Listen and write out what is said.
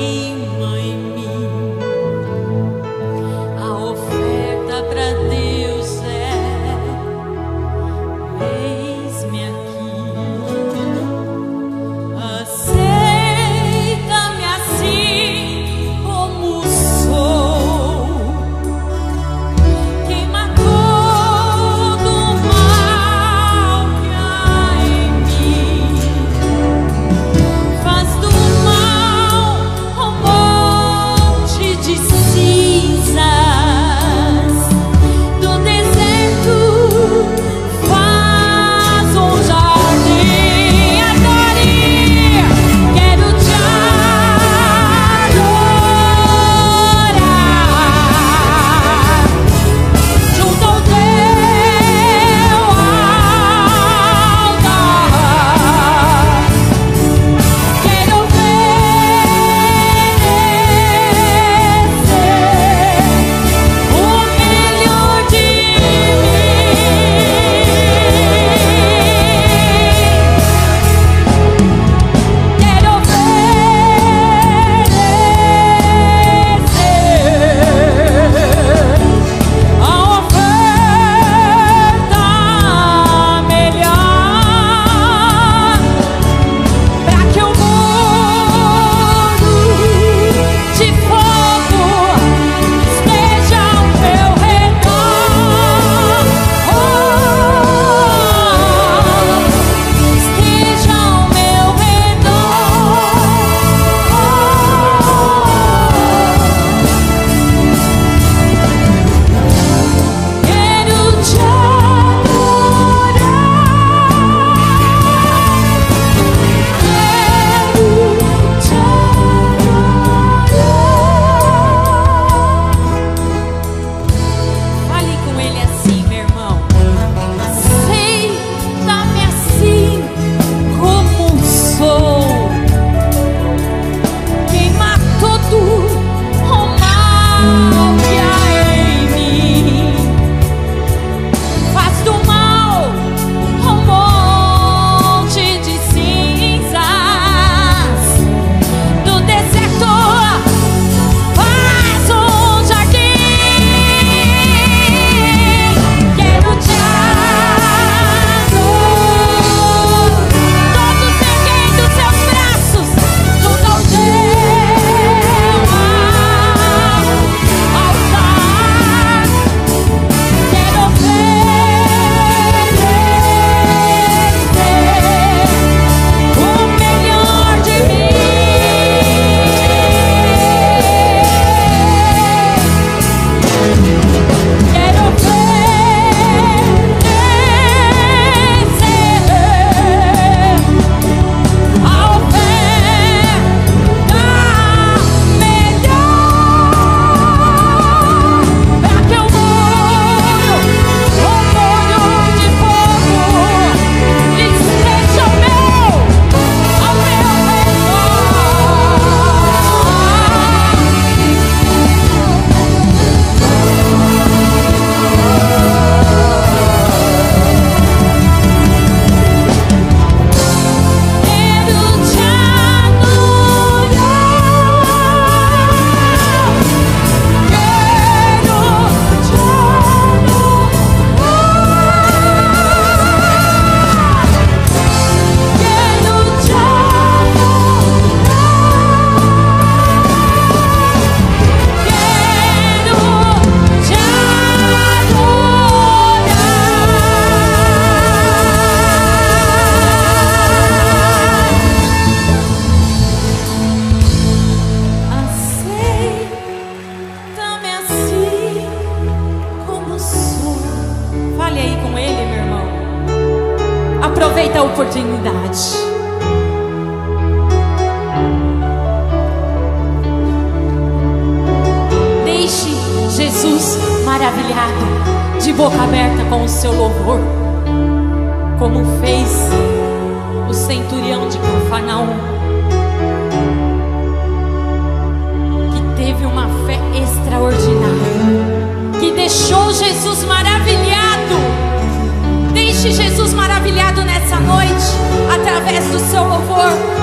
dream Aproveita a oportunidade. Deixe Jesus maravilhado, de boca aberta com o seu louvor, como fez o centurião de Cafarnaum, que teve uma fé extraordinária. do seu for